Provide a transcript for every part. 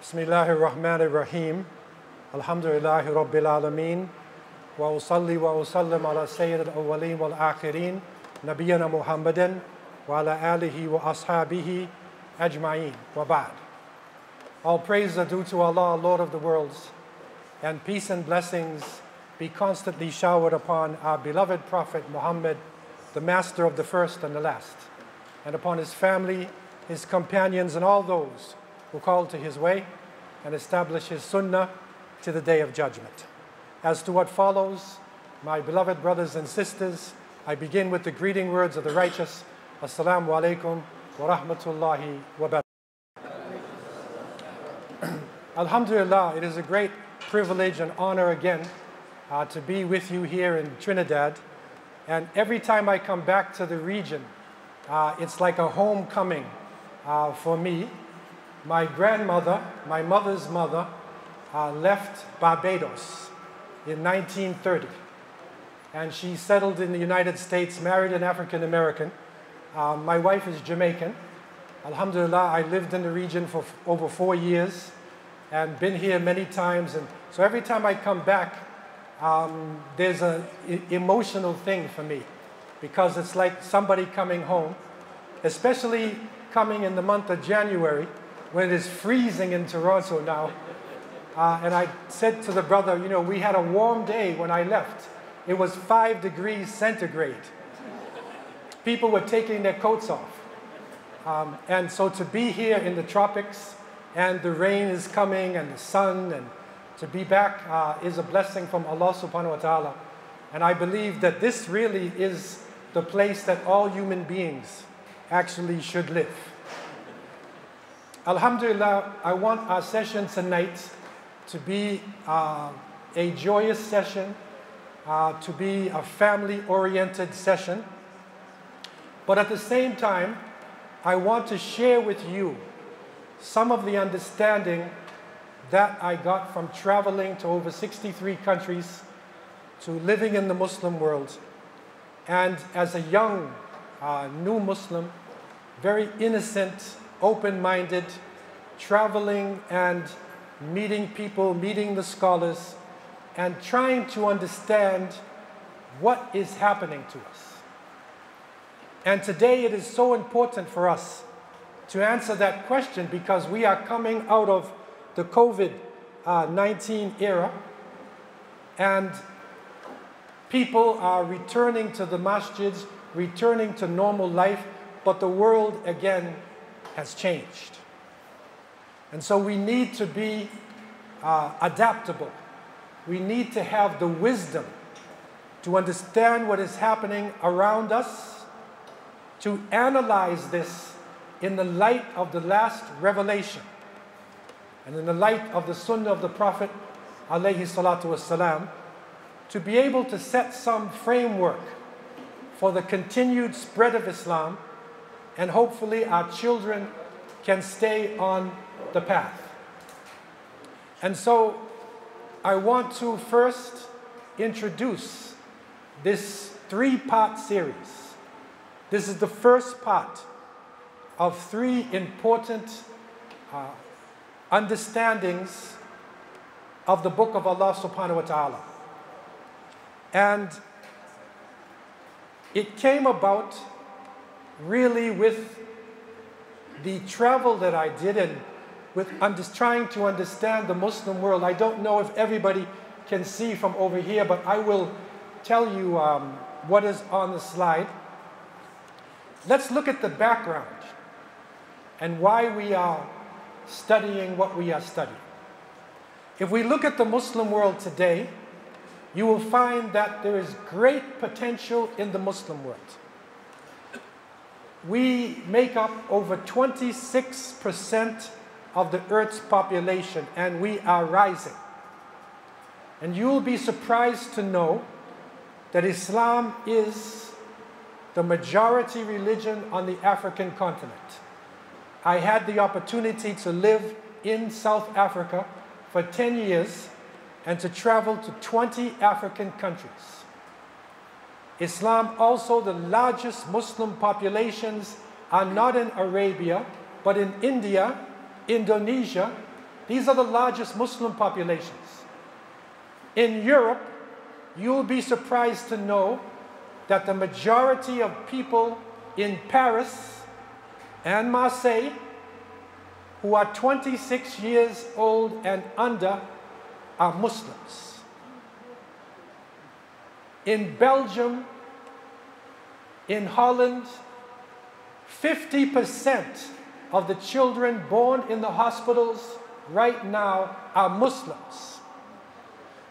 Bismillahir Rahmanir Rahim. Alhamdulillah, Rabbil Alameen. Wa usalli wa usallim ala Sayyid al-Awwaleen wal Akhirin, Nabiyana Muhammadin, wa ala alihi wa ashabihi ajma'een. Wa ba'd. All praise are due to Allah, Lord of the worlds, and peace and blessings be constantly showered upon our beloved Prophet Muhammad, the master of the first and the last, and upon his family, his companions, and all those who call to his way and establish his sunnah to the day of judgment. As to what follows, my beloved brothers and sisters, I begin with the greeting words of the righteous. Assalamu alaikum wa rahmatullahi wa barakatuh. Alhamdulillah, it is a great privilege and honor again uh, to be with you here in Trinidad. And every time I come back to the region, uh, it's like a homecoming uh, for me. My grandmother, my mother's mother, uh, left Barbados in 1930. And she settled in the United States, married an African American. Uh, my wife is Jamaican. Alhamdulillah, I lived in the region for over four years and been here many times. And so every time I come back, um, there's an emotional thing for me because it's like somebody coming home, especially coming in the month of January when it is freezing in Toronto now. Uh, and I said to the brother, you know, we had a warm day when I left. It was five degrees centigrade. People were taking their coats off. Um, and so to be here in the tropics, and the rain is coming, and the sun, and to be back uh, is a blessing from Allah subhanahu wa ta'ala. And I believe that this really is the place that all human beings actually should live. Alhamdulillah, I want our session tonight to be uh, a joyous session, uh, to be a family oriented session. But at the same time, I want to share with you some of the understanding that I got from traveling to over 63 countries, to living in the Muslim world, and as a young, uh, new Muslim, very innocent, open minded, traveling and meeting people, meeting the scholars, and trying to understand what is happening to us. And today it is so important for us to answer that question because we are coming out of the COVID uh, 19 era and people are returning to the masjids, returning to normal life, but the world again has changed. And so we need to be uh, adaptable. We need to have the wisdom to understand what is happening around us, to analyze this in the light of the last revelation and in the light of the sunnah of the Prophet alayhi to be able to set some framework for the continued spread of Islam and hopefully our children can stay on the path. And so I want to first introduce this three part series. This is the first part of three important uh, understandings of the book of Allah subhanahu wa ta'ala. And it came about really with the travel that I did and with I'm just trying to understand the Muslim world. I don't know if everybody can see from over here, but I will tell you um, what is on the slide. Let's look at the background and why we are studying what we are studying. If we look at the Muslim world today, you will find that there is great potential in the Muslim world. We make up over 26% of the Earth's population, and we are rising. And you will be surprised to know that Islam is the majority religion on the African continent. I had the opportunity to live in South Africa for 10 years and to travel to 20 African countries. Islam, also the largest Muslim populations, are not in Arabia, but in India, Indonesia, These are the largest Muslim populations. In Europe, you'll be surprised to know that the majority of people in Paris and Marseille who are 26 years old and under are Muslims. In Belgium, in Holland, 50% of the children born in the hospitals right now are Muslims.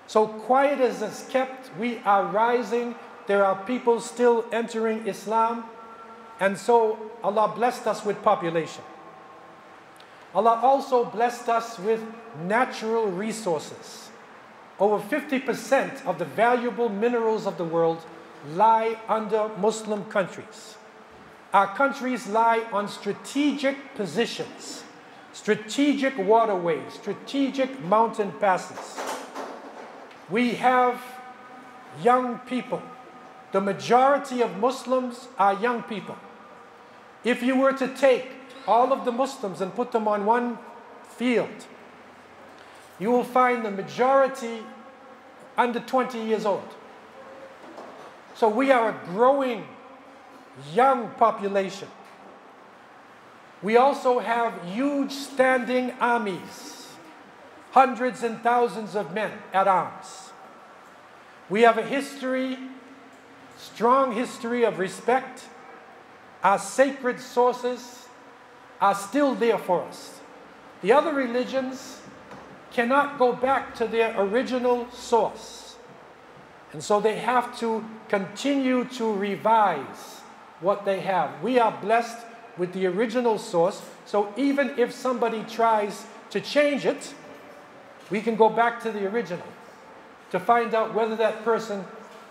So quiet as it's kept, we are rising. There are people still entering Islam. And so Allah blessed us with population. Allah also blessed us with natural resources. Over 50% of the valuable minerals of the world lie under Muslim countries. Our countries lie on strategic positions, strategic waterways, strategic mountain passes. We have young people. The majority of Muslims are young people. If you were to take all of the Muslims and put them on one field, you will find the majority under 20 years old. So we are a growing young population. We also have huge standing armies, hundreds and thousands of men at arms. We have a history, strong history of respect. Our sacred sources are still there for us. The other religions cannot go back to their original source. And so they have to continue to revise what they have. We are blessed with the original source, so even if somebody tries to change it, we can go back to the original to find out whether that person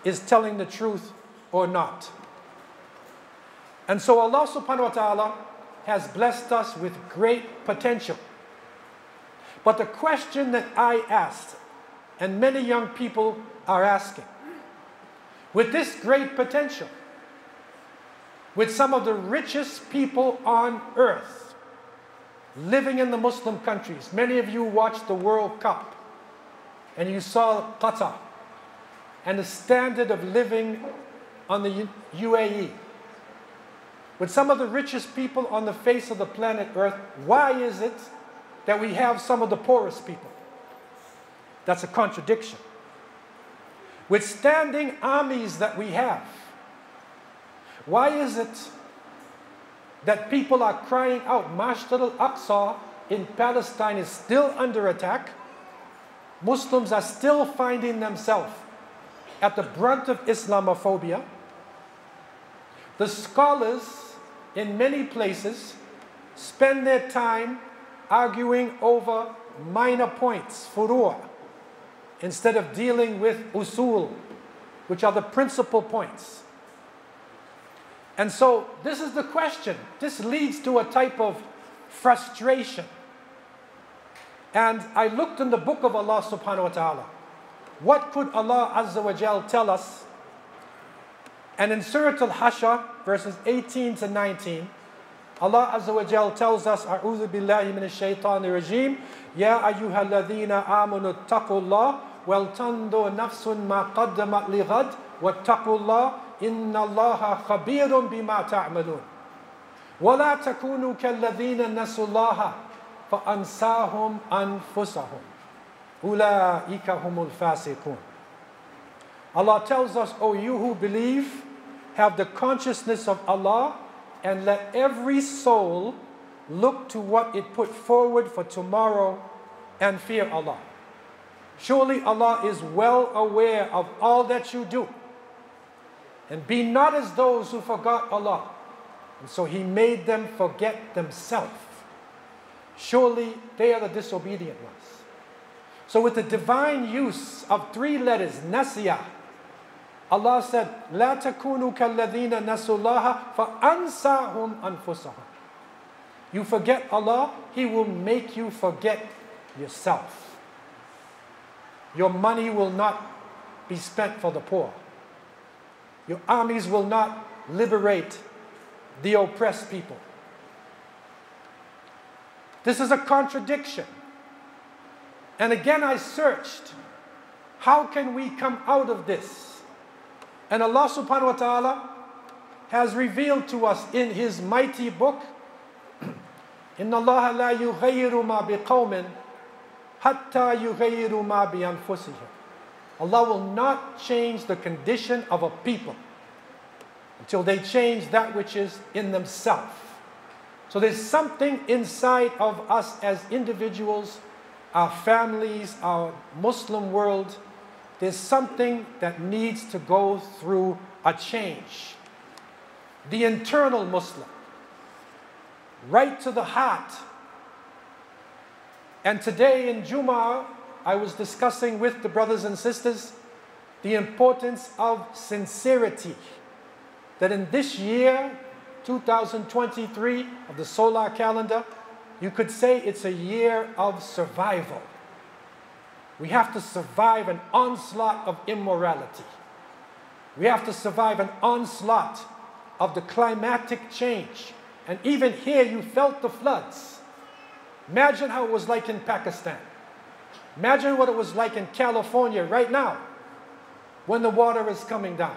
is telling the truth or not. And so Allah subhanahu wa ta'ala has blessed us with great potential. But the question that I asked, and many young people are asking, with this great potential, with some of the richest people on earth living in the Muslim countries, many of you watched the World Cup and you saw Qatar and the standard of living on the UAE with some of the richest people on the face of the planet Earth, why is it that we have some of the poorest people? That's a contradiction. With standing armies that we have, why is it that people are crying out, Masjid al-Aqsa in Palestine is still under attack? Muslims are still finding themselves at the brunt of Islamophobia. The scholars in many places spend their time arguing over minor points, furu', instead of dealing with usul, which are the principal points. And so this is the question. This leads to a type of frustration. And I looked in the book of Allah subhanahu wa ta'ala. What could Allah Azza wa Jal tell us and in Surah Al-Hashr, verses 18 to 19, Allah Azza wa Jal tells us, أعوذ بالله من الشيطان الرجيم يا أيها الذين آمنوا اتقوا الله ولتنظر نفس ما قدمت لغد واتقوا الله إن الله خبير بما تعملون ولا تكونوا كالذين نسوا الله فأنساهم أنفسهم أولئك هم الفاسقون Allah tells us, O you who believe, have the consciousness of Allah and let every soul look to what it put forward for tomorrow and fear Allah. Surely Allah is well aware of all that you do. And be not as those who forgot Allah. And so He made them forget themselves. Surely they are the disobedient ones. So, with the divine use of three letters, nasiyah, Allah said, لا تكونوا كالذين نسوا الله فأنساهم أنفسهم. You forget Allah, He will make you forget yourself. Your money will not be spent for the poor. Your armies will not liberate the oppressed people. This is a contradiction. And again, I searched how can we come out of this? And Allah subhanahu wa ta'ala has revealed to us in His mighty book, إن الله لا يغير ما بقوم حتى يغيروا ما بأنفسهم. Allah will not change the condition of a people until they change that which is in themselves. So there's something inside of us as individuals, our families, our Muslim world. there's something that needs to go through a change. The internal Muslim, right to the heart. And today in Jum'ah, I was discussing with the brothers and sisters the importance of sincerity. That in this year, 2023 of the solar calendar, you could say it's a year of survival. We have to survive an onslaught of immorality. We have to survive an onslaught of the climatic change. And even here, you felt the floods. Imagine how it was like in Pakistan. Imagine what it was like in California right now when the water is coming down.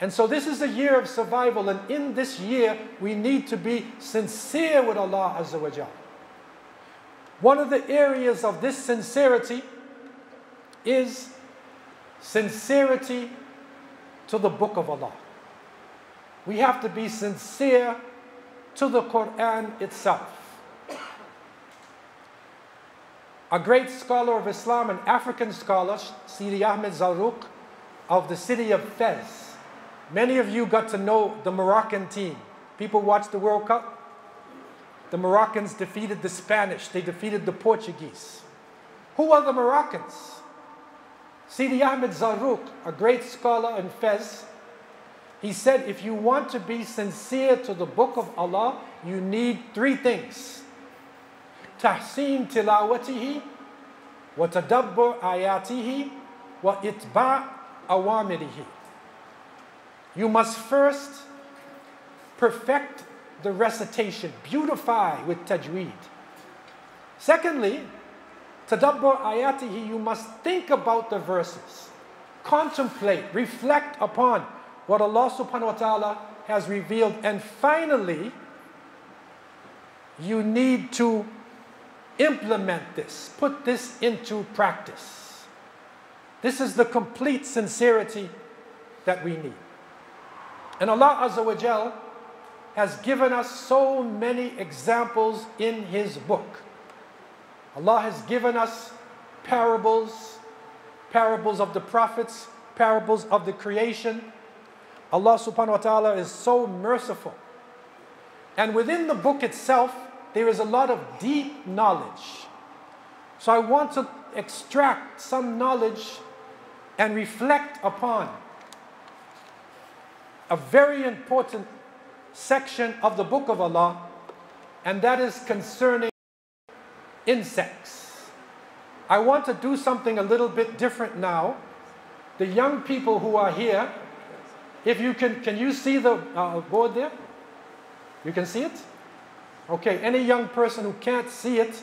And so this is a year of survival, and in this year, we need to be sincere with Allah Azza wa Jal. One of the areas of this sincerity is sincerity to the Book of Allah. We have to be sincere to the Quran itself. A great scholar of Islam, an African scholar, Sidi Ahmed Zarruq, of the city of Fez. Many of you got to know the Moroccan team. People watch the World Cup. The Moroccans defeated the Spanish, they defeated the Portuguese. Who are the Moroccans? Sidi Ahmed Zarouk, a great scholar in Fez, he said, if you want to be sincere to the book of Allah, you need three things. Tahsin tilawatihi, wa tadabbur ayatihi, wa itba' awamirihi. You must first perfect the recitation, beautify with tajweed. Secondly, tadabbur ayatihi, you must think about the verses, contemplate, reflect upon what Allah subhanahu wa ta'ala has revealed. And finally, you need to implement this, put this into practice. This is the complete sincerity that we need. And Allah Azza wa Jal has given us so many examples in His book. Allah has given us parables, parables of the prophets, parables of the creation. Allah subhanahu wa ta'ala is so merciful. And within the book itself, there is a lot of deep knowledge. So I want to extract some knowledge and reflect upon a very important section of the book of Allah, and that is concerning insects. I want to do something a little bit different now. The young people who are here, if you can, can you see the uh, board there? You can see it? Okay, any young person who can't see it,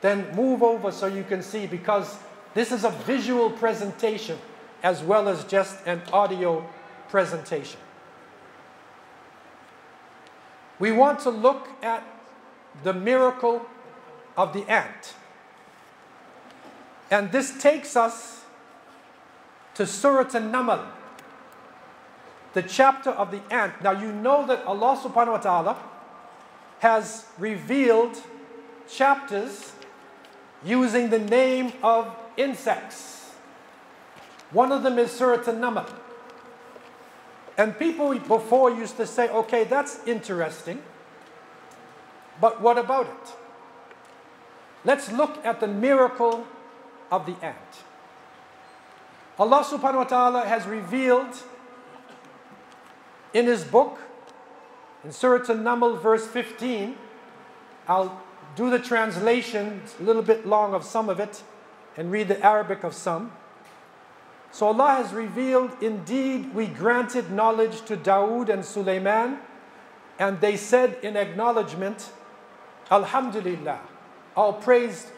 then move over so you can see because this is a visual presentation as well as just an audio presentation. We want to look at the miracle of the ant. And this takes us to Surah An-Naml, the chapter of the ant. Now you know that Allah subhanahu wa ta'ala has revealed chapters using the name of insects. One of them is Surah An-Naml. And people before used to say, okay, that's interesting, but what about it? Let's look at the miracle of the ant. Allah subhanahu wa ta'ala has revealed in His book in Surah An-Naml, verse 15, I'll do the translation, it's a little bit long of some of it, and read the Arabic of some. So Allah has revealed, indeed, we granted knowledge to Dawood and Sulaiman, and they said in acknowledgement, Alhamdulillah, all praise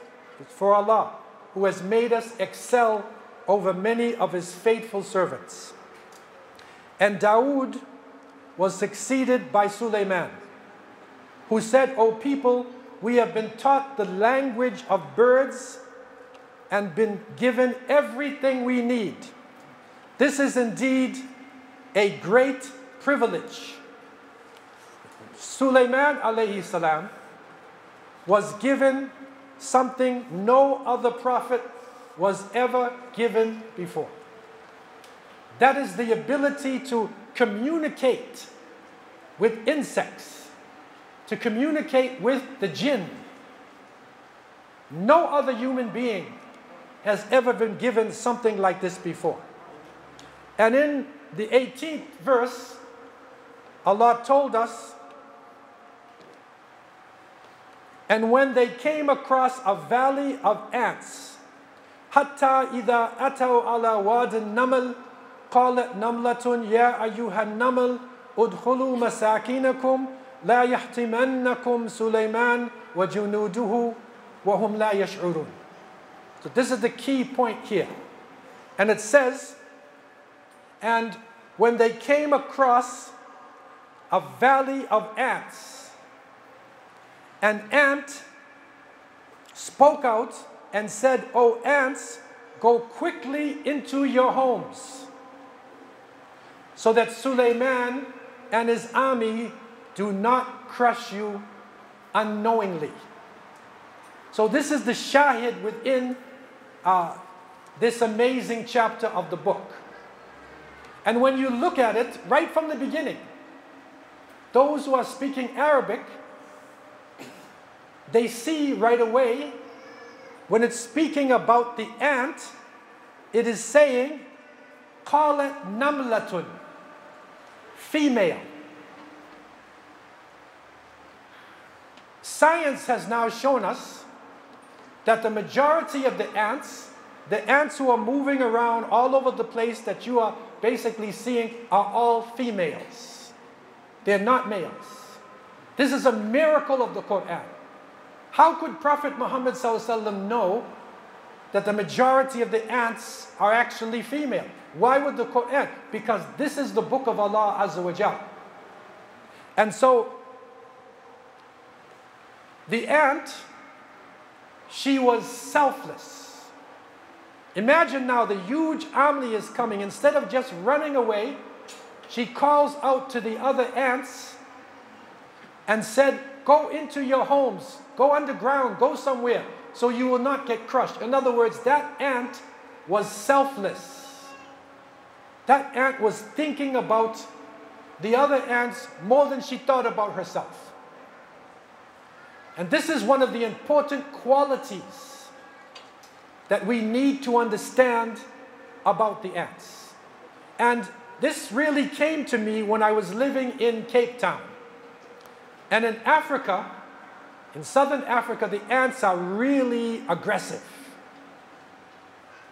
for Allah. who has made us excel over many of his faithful servants. And Dawood was succeeded by Suleiman, who said, O people, we have been taught the language of birds and been given everything we need. This is indeed a great privilege. Sulaiman alayhi salam was given something no other prophet was ever given before. That is the ability to communicate with insects, to communicate with the jinn. No other human being has ever been given something like this before. And in the 18th verse, Allah told us, and when they came across a valley of ants, حتى إذا أتوا على واد النمل قالت نملة يا أيها النمل ادخلوا مساكنكم لا يحتمنكم سليمان وجنوده وهم لا يشعرون. So this is the key point here. And it says, and when they came across a valley of ants, an ant spoke out and said, O ants, go quickly into your homes, so that Suleiman and his army do not crush you unknowingly. So, this is the shahid within uh, this amazing chapter of the book. And when you look at it right from the beginning, those who are speaking Arabic, they see right away when it's speaking about the ant, it is saying, call it namlatun, female. Science has now shown us that the majority of the ants, the ants who are moving around all over the place that you are basically seeing are all females. They're not males. This is a miracle of the Quran. How could Prophet Muhammad know that the majority of the ants are actually female? Why would the Quran? Because this is the book of Allah Azza wa Jal. And so, the ant, she was selfless. Imagine now the huge army is coming. Instead of just running away, she calls out to the other ants and said, Go into your homes, go underground, go somewhere so you will not get crushed. In other words, that ant was selfless. That ant was thinking about the other ants more than she thought about herself. And this is one of the important qualities that we need to understand about the ants. And this really came to me when I was living in Cape Town. And in Africa, in southern Africa, the ants are really aggressive.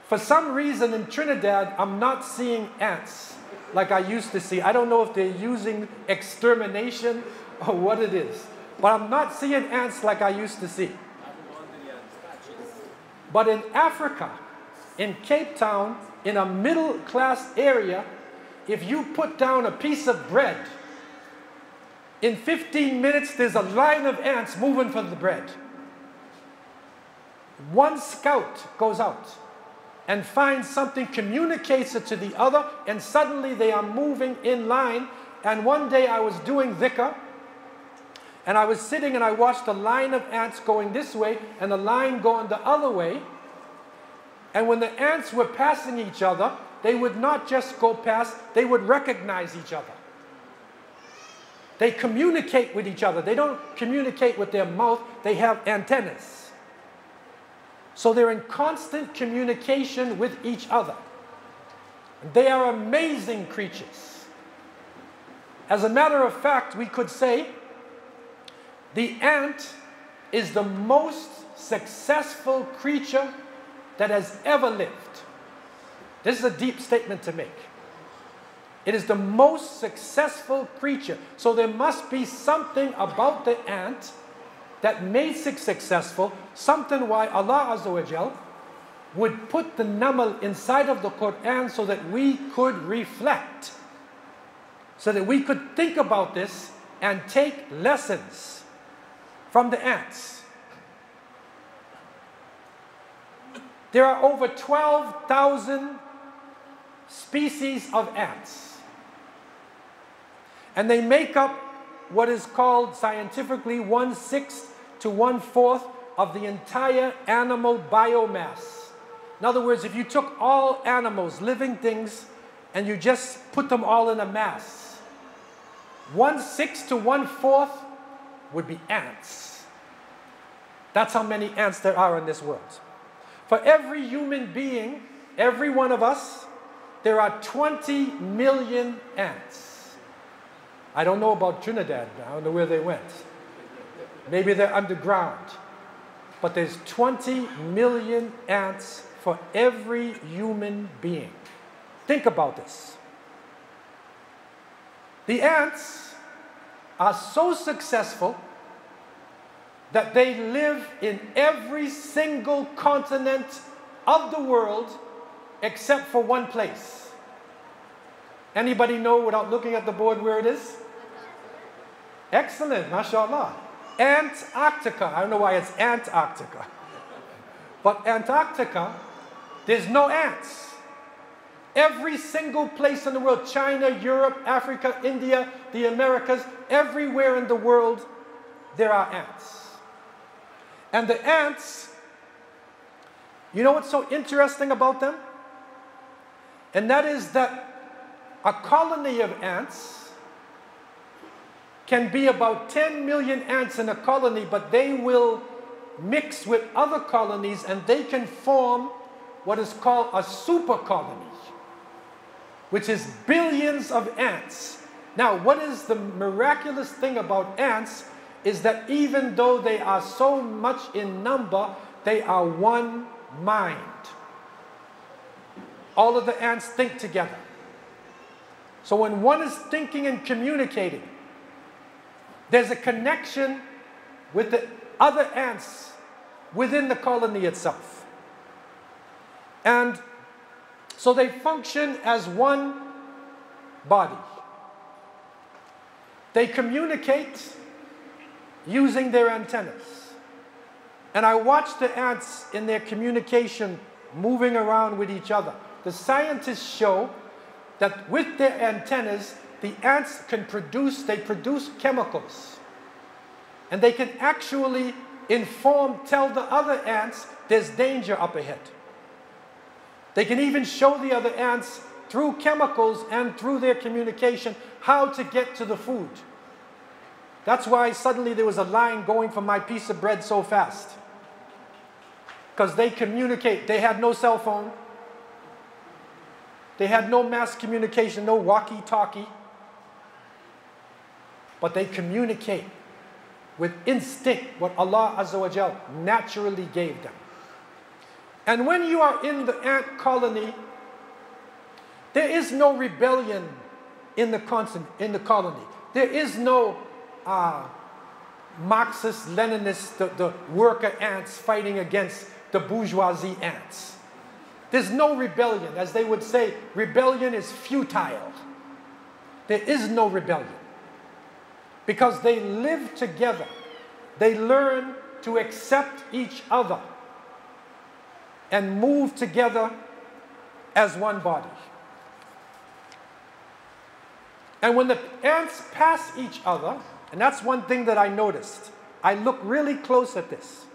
For some reason in Trinidad, I'm not seeing ants like I used to see. I don't know if they're using extermination or what it is. But I'm not seeing ants like I used to see. But in Africa, in Cape Town, in a middle class area, if you put down a piece of bread, in 15 minutes, there's a line of ants moving for the bread. One scout goes out and finds something, communicates it to the other, and suddenly they are moving in line. And one day I was doing dhikr, and I was sitting and I watched a line of ants going this way and a line going the other way. And when the ants were passing each other, they would not just go past, they would recognize each other. They communicate with each other. They don't communicate with their mouth, they have antennas. So they're in constant communication with each other. They are amazing creatures. As a matter of fact, we could say the ant is the most successful creature that has ever lived. This is a deep statement to make. It is the most successful creature. So there must be something about the ant that makes it successful, something why Allah Azza would put the namal inside of the Quran so that we could reflect, so that we could think about this and take lessons from the ants. There are over 12,000 species of ants. And they make up what is called scientifically one sixth to one fourth of the entire animal biomass. In other words, if you took all animals, living things, and you just put them all in a mass, one sixth to one fourth would be ants. That's how many ants there are in this world. For every human being, every one of us, there are 20 million ants. I don't know about Trinidad, I don't know where they went. Maybe they're underground. But there's 20 million ants for every human being. Think about this. The ants are so successful that they live in every single continent of the world except for one place. Anybody know without looking at the board where it is? Excellent, mashallah. Antarctica. I don't know why it's Antarctica. But Antarctica, there's no ants. Every single place in the world, China, Europe, Africa, India, the Americas, everywhere in the world, there are ants. And the ants, you know what's so interesting about them? And that is that a colony of ants can be about 10 million ants in a colony, but they will mix with other colonies and they can form what is called a super colony, which is billions of ants. Now, what is the miraculous thing about ants is that even though they are so much in number, they are one mind. All of the ants think together. So when one is thinking and communicating, there's a connection with the other ants within the colony itself. And so they function as one body. They communicate using their antennas. And I watch the ants in their communication moving around with each other. The scientists show that with their antennas, the ants can produce, they produce chemicals. And they can actually inform, tell the other ants there's danger up ahead. They can even show the other ants through chemicals and through their communication how to get to the food. That's why suddenly there was a line going for my piece of bread so fast. Because they communicate. They had no cell phone. They had no mass communication, no walkie talkie. But they communicate with instinct what Allah Azza wa naturally gave them. And when you are in the ant colony, there is no rebellion in the, in the colony. There is no uh, Marxist, Leninist, the, the worker ants fighting against the bourgeoisie ants. There's no rebellion. As they would say, rebellion is futile. There is no rebellion. Because they live together. They learn to accept each other and move together as one body. And when the ants pass each other, and that's one thing that I noticed. I look really close at this.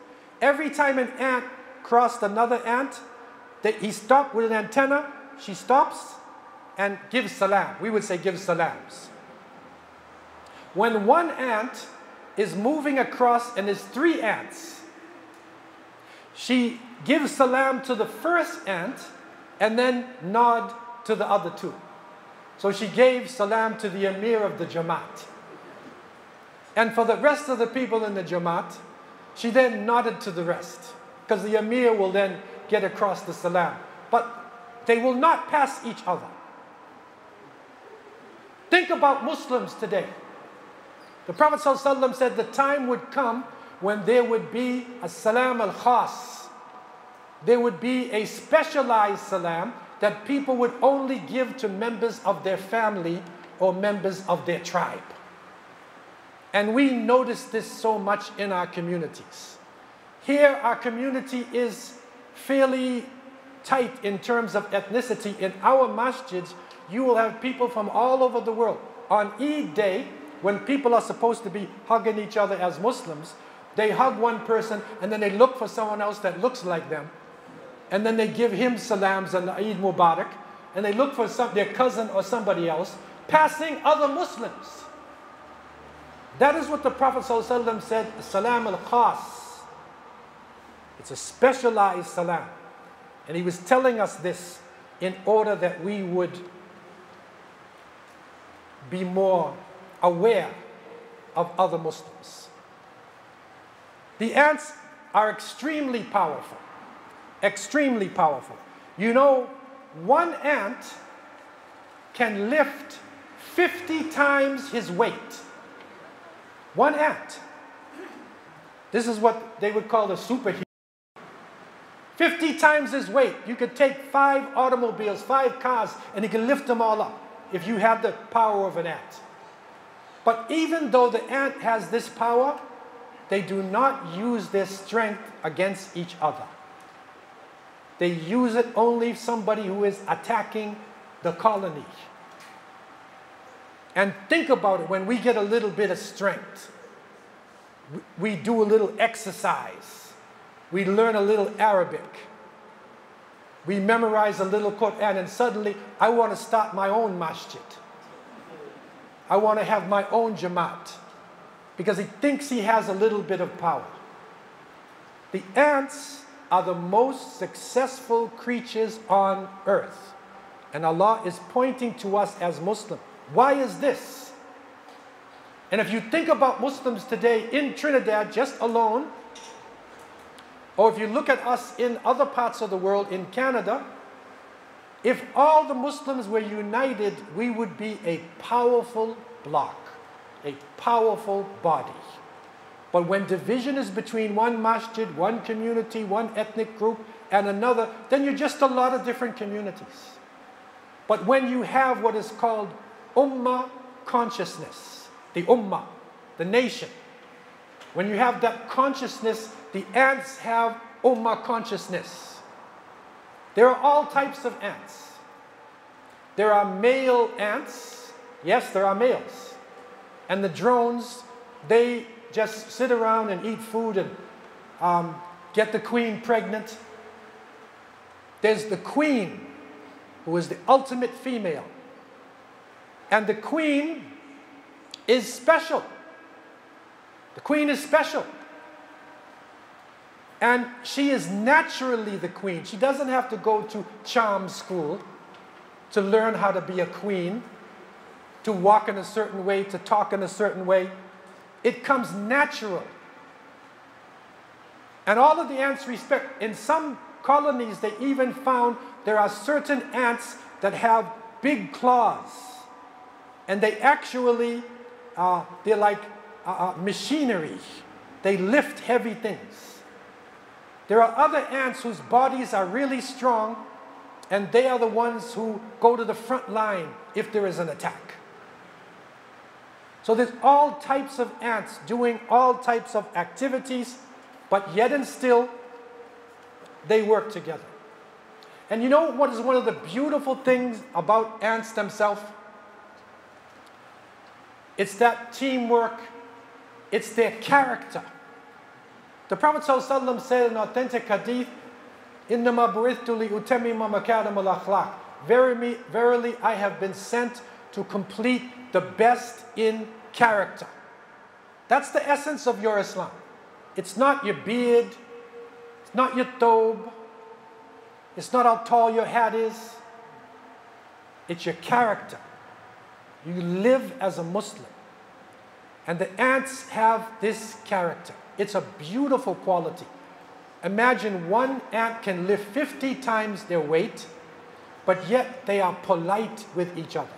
Every time an ant crossed another ant, that he stopped with an antenna, she stops and gives salam. We would say give salams. When one ant is moving across and there's three ants, she gives salam to the first ant and then nod to the other two. So she gave salam to the emir of the Jamaat. And for the rest of the people in the Jamaat, she then nodded to the rest because the Emir will then get across the salam. But they will not pass each other. Think about Muslims today. The Prophet ﷺ said the time would come when there would be a salam al khas, there would be a specialized salam that people would only give to members of their family or members of their tribe. And we notice this so much in our communities. Here, our community is fairly tight in terms of ethnicity. In our masjids, you will have people from all over the world. On Eid day, when people are supposed to be hugging each other as Muslims, they hug one person and then they look for someone else that looks like them. And then they give him salams and Eid Mubarak. And they look for some, their cousin or somebody else passing other Muslims. That is what the Prophet ﷺ said, salam al-khas. It's a specialized salam. And he was telling us this in order that we would be more aware of other Muslims. The ants are extremely powerful. Extremely powerful. You know, one ant can lift 50 times his weight. One ant. This is what they would call the superhero. 50 times his weight. You could take five automobiles, five cars, and he can lift them all up if you have the power of an ant. But even though the ant has this power, they do not use their strength against each other. They use it only somebody who is attacking the colony. And think about it when we get a little bit of strength, we do a little exercise, we learn a little Arabic, we memorize a little Quran, and suddenly I want to start my own masjid. I want to have my own jamaat because he thinks he has a little bit of power. The ants are the most successful creatures on earth. And Allah is pointing to us as Muslims. Why is this? And if you think about Muslims today in Trinidad just alone, or if you look at us in other parts of the world, in Canada, if all the Muslims were united, we would be a powerful bloc, a powerful body. But when division is between one masjid, one community, one ethnic group, and another, then you're just a lot of different communities. But when you have what is called ummah consciousness, the ummah, the nation, when you have that consciousness, the ants have ummah consciousness. There are all types of ants. There are male ants. Yes, there are males. And the drones, they just sit around and eat food and um, get the queen pregnant. There's the queen, who is the ultimate female. And the queen is special. The queen is special. And she is naturally the queen. She doesn't have to go to charm school to learn how to be a queen, to walk in a certain way, to talk in a certain way. It comes natural. And all of the ants respect. In some colonies, they even found there are certain ants that have big claws. And they actually, uh, they're like uh, uh, machinery. They lift heavy things. There are other ants whose bodies are really strong, and they are the ones who go to the front line if there is an attack. So there's all types of ants doing all types of activities, but yet and still, they work together. And you know what is one of the beautiful things about ants themselves? It's that teamwork, it's their character. The Prophet ﷺ said in authentic hadith, إِنَّمَا بُعِثْتُ لِأُتَمِّمَ مَكَارِمَ الْأَخْلَاقِ Verily, verily, I have been sent to complete the best in character. That's the essence of your Islam. It's not your beard, it's not your thobe, it's not how tall your hat is, it's your character. You live as a Muslim. And the ants have this character. It's a beautiful quality. Imagine one ant can lift 50 times their weight, but yet they are polite with each other.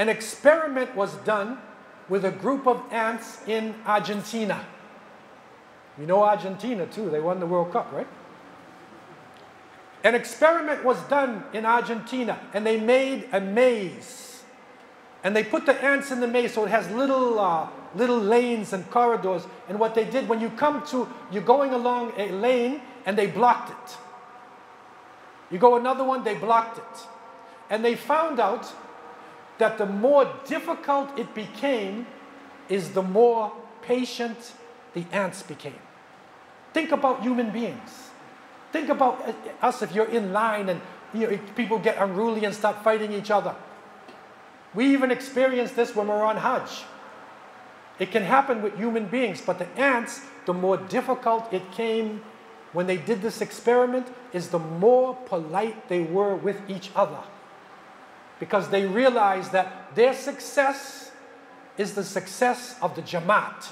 An experiment was done with a group of ants in Argentina. You know Argentina too, they won the World Cup, right? An experiment was done in Argentina and they made a maze. And they put the ants in the maze so it has little, uh, little lanes and corridors. And what they did, when you come to, you're going along a lane and they blocked it. You go another one, they blocked it. And they found out that the more difficult it became, is the more patient the ants became. Think about human beings. Think about uh, us if you're in line and you know, people get unruly and start fighting each other. We even experience this when we're on Hajj. It can happen with human beings, but the ants, the more difficult it came when they did this experiment, is the more polite they were with each other. Because they realize that their success is the success of the Jamaat.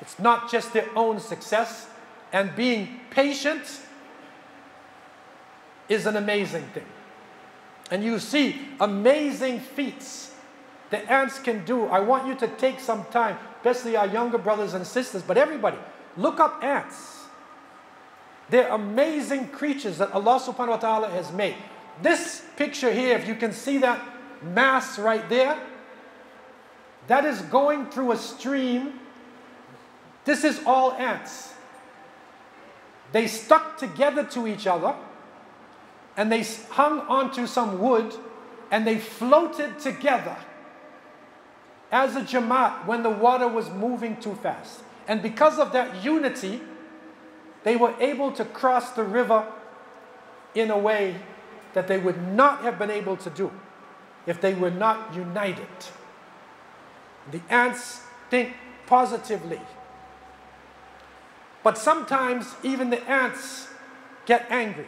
It's not just their own success, and being patient is an amazing thing. And you see amazing feats the ants can do. I want you to take some time, especially our younger brothers and sisters, but everybody, look up ants. They're amazing creatures that Allah subhanahu wa ta'ala has made. This picture here, if you can see that mass right there, that is going through a stream. This is all ants. They stuck together to each other and they hung onto some wood and they floated together as a jamaat when the water was moving too fast. And because of that unity, they were able to cross the river in a way that they would not have been able to do if they were not united. The ants think positively. But sometimes even the ants get angry.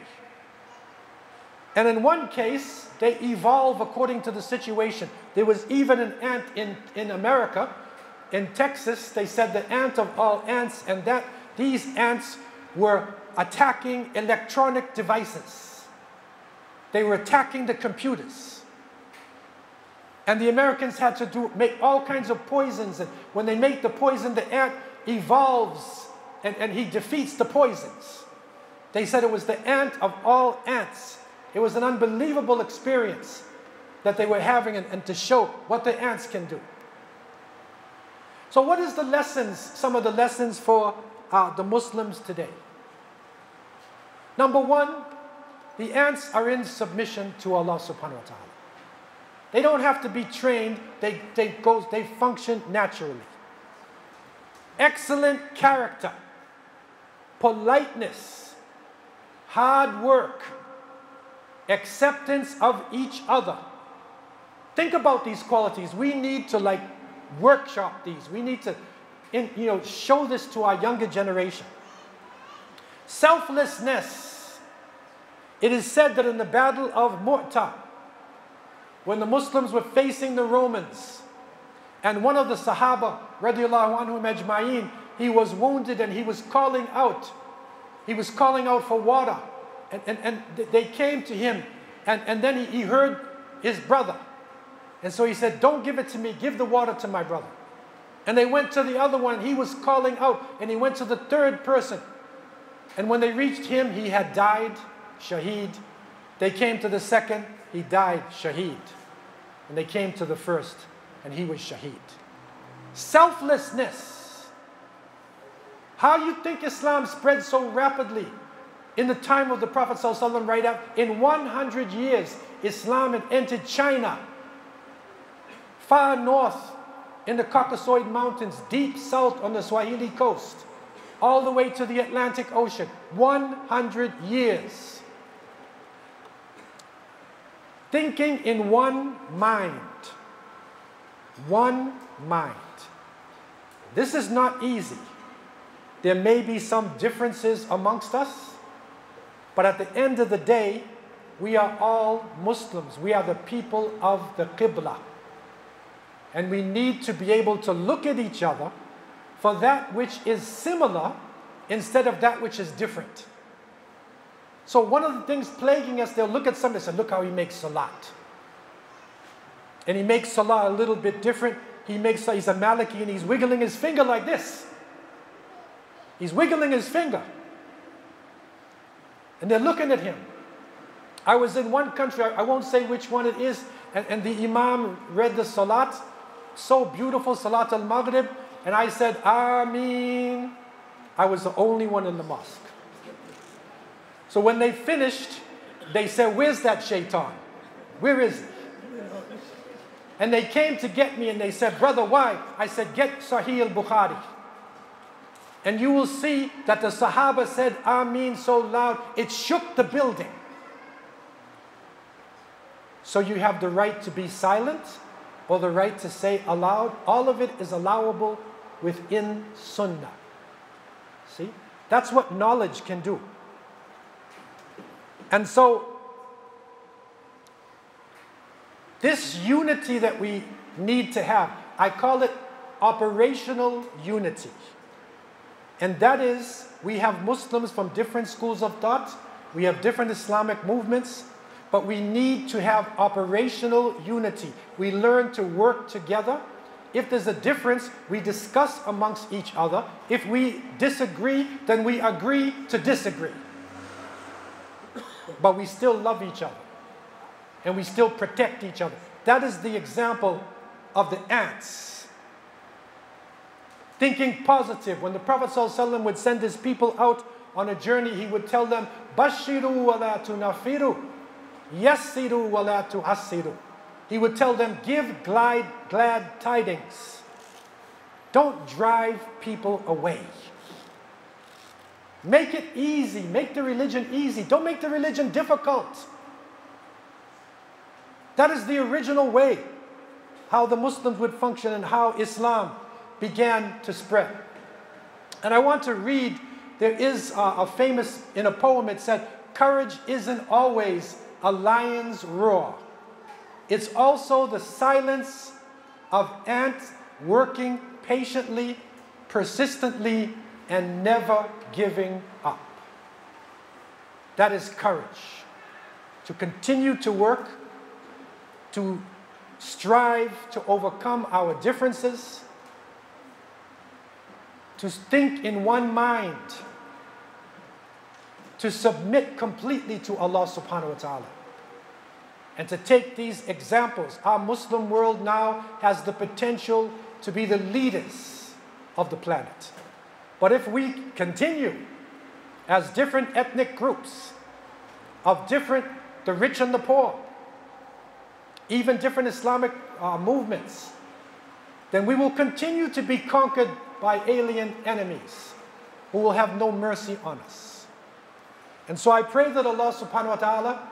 And in one case, they evolve according to the situation. There was even an ant in, in America, in Texas, they said the ant of all ants, and that these ants were attacking electronic devices. They were attacking the computers. And the Americans had to do, make all kinds of poisons. And when they make the poison, the ant evolves and, and he defeats the poisons. They said it was the ant of all ants. It was an unbelievable experience that they were having and, and to show what the ants can do. So, what is the lessons, some of the lessons for uh, the Muslims today? Number one, the ants are in submission to Allah subhanahu wa ta'ala. They don't have to be trained, they, they, go, they function naturally. Excellent character politeness, hard work, acceptance of each other. Think about these qualities. We need to like workshop these. We need to in, you know, show this to our younger generation. Selflessness. It is said that in the Battle of Mu'tah, when the Muslims were facing the Romans, and one of the Sahaba, radiallahu anhum ajma'in, he was wounded and he was calling out. He was calling out for water. And, and, and they came to him. And, and then he, he heard his brother. And so he said, Don't give it to me, give the water to my brother. And they went to the other one, he was calling out, and he went to the third person. And when they reached him, he had died, shaheed. They came to the second, he died, shaheed. And they came to the first, and he was shaheed. Selflessness how you think Islam spread so rapidly in the time of the Prophet ﷺ right up in 100 years Islam had entered China far north in the Caucasus Mountains deep south on the Swahili coast all the way to the Atlantic Ocean 100 years thinking in one mind one mind this is not easy there may be some differences amongst us, but at the end of the day, we are all Muslims. We are the people of the Qibla. And we need to be able to look at each other for that which is similar instead of that which is different. So one of the things plaguing us, they'll look at somebody and say, look how he makes salat. And he makes salat a little bit different. He makes, he's a Maliki and he's wiggling his finger like this. He's wiggling his finger. And they're looking at him. I was in one country, I won't say which one it is, and, and the Imam read the Salat, so beautiful, Salat al Maghrib, and I said, Ameen. I was the only one in the mosque. So when they finished, they said, Where's that shaitan? Where is it? And they came to get me and they said, Brother, why? I said, Get Sahih al Bukhari. And you will see that the Sahaba said Ameen so loud, it shook the building. So you have the right to be silent or the right to say aloud. All of it is allowable within Sunnah. See? That's what knowledge can do. And so, this unity that we need to have, I call it operational unity. And that is, we have Muslims from different schools of thought, we have different Islamic movements, but we need to have operational unity. We learn to work together. If there's a difference, we discuss amongst each other. If we disagree, then we agree to disagree. But we still love each other. And we still protect each other. That is the example of the ants thinking positive. When the Prophet ﷺ would send his people out on a journey, he would tell them, Bashiru wa la tunafiru, yassiru wa la tuhassiru. He would tell them, give glad tidings. Don't drive people away. Make it easy. Make the religion easy. Don't make the religion difficult. That is the original way how the Muslims would function and how Islam began to spread. And I want to read, there is a, a famous, in a poem, it said, Courage isn't always a lion's roar. It's also the silence of ants working patiently, persistently, and never giving up. That is courage. To continue to work, to strive to overcome our differences, to think in one mind, to submit completely to Allah subhanahu wa ta'ala. And to take these examples, our Muslim world now has the potential to be the leaders of the planet. But if we continue as different ethnic groups of different, the rich and the poor, even different Islamic uh, movements, then we will continue to be conquered by alien enemies who will have no mercy on us. And so I pray that Allah subhanahu wa ta'ala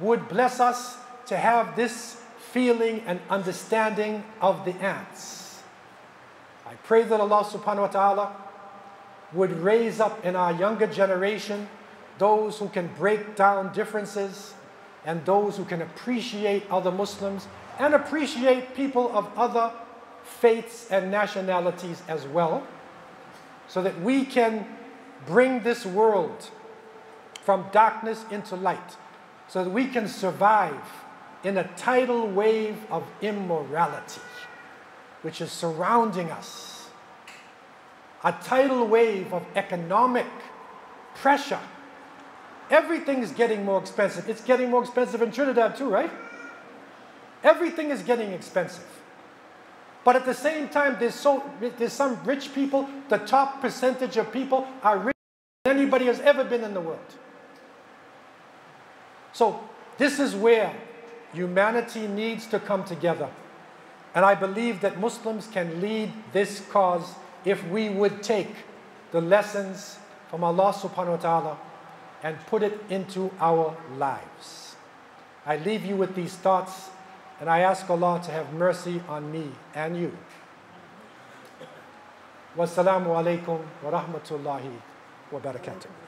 would bless us to have this feeling and understanding of the ants. I pray that Allah subhanahu wa ta'ala would raise up in our younger generation those who can break down differences and those who can appreciate other Muslims and appreciate people of other faiths and nationalities as well, so that we can bring this world from darkness into light, so that we can survive in a tidal wave of immorality which is surrounding us, a tidal wave of economic pressure. Everything is getting more expensive. It's getting more expensive in Trinidad too, right? Everything is getting expensive. But at the same time, there's, so, there's some rich people, the top percentage of people are richer than anybody has ever been in the world. So, this is where humanity needs to come together. And I believe that Muslims can lead this cause if we would take the lessons from Allah subhanahu wa ta'ala and put it into our lives. I leave you with these thoughts. And I ask Allah to have mercy on me and you. Wassalamu alaikum wa rahmatullahi wa barakatuh.